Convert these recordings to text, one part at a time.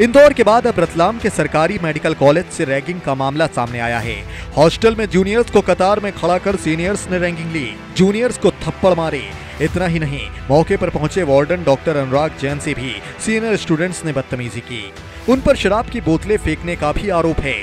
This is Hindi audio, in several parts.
इंदौर के बाद अब रतलाम के सरकारी मेडिकल कॉलेज से रैगिंग का मामला सामने आया है। हॉस्टल में जूनियर्स को कतार में खड़ा कर सीनियर्स ने रैगिंग ली। जूनियर्स को थप्पड़ मारे। इतना ही नहीं, मौके पर पहुँचे वार्डन डॉक्टर अनुराग जैन से भी सीनियर स्टूडेंट्स ने बदतमीजी की। उन पर शराब की बोतलें फेंकने का भी आरोप है।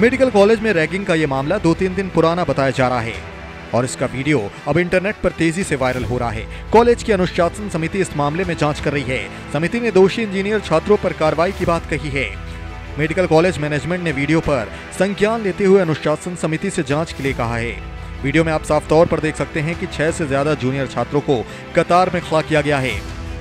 मेडिकल कॉलेज में रैगिंग का ये मामला दो तीन दिन पुराना बताया जा रहा है। और इसका वीडियो अब इंटरनेट पर तेज़ी से वायरल हो रहा है। कॉलेज की अनुशासन समिति इस मामले में जाँच कर रही है। समिति ने दोषी इंजीनियर छात्रों पर कार्रवाई की बात कही है। मेडिकल कॉलेज मैनेजमेंट ने वीडियो पर संज्ञान लेते हुए अनुशासन समिति से जाँच के लिए कहा है। वीडियो में आप साफ़ तौर पर देख सकते हैं कि छह से ज़्यादा जूनियर छात्रों को कतार में खड़ा किया गया है।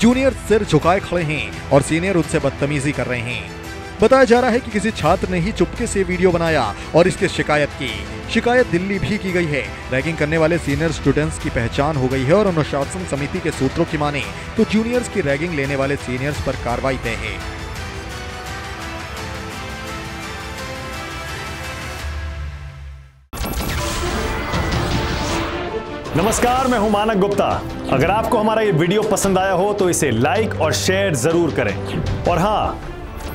जूनियर सिर झुकाए खड़े हैं और सीनियर उनसे बदतमीजी कर रहे हैं। बताया जा रहा है कि किसी छात्र ने ही चुपके से वीडियो बनाया और इसकी शिकायत की। शिकायत दिल्ली भी की गई है। रैगिंग करने वाले सीनियर स्टूडेंट्स की पहचान हो गई है और अनुशासन समिति के सूत्रों की माने तो जूनियर्स की रैगिंग लेने वाले सीनियर्स पर कार्रवाई तय है। नमस्कार, मैं हूँ मानक गुप्ता। अगर आपको हमारा ये वीडियो पसंद आया हो तो इसे लाइक और शेयर ज़रूर करें। और हाँ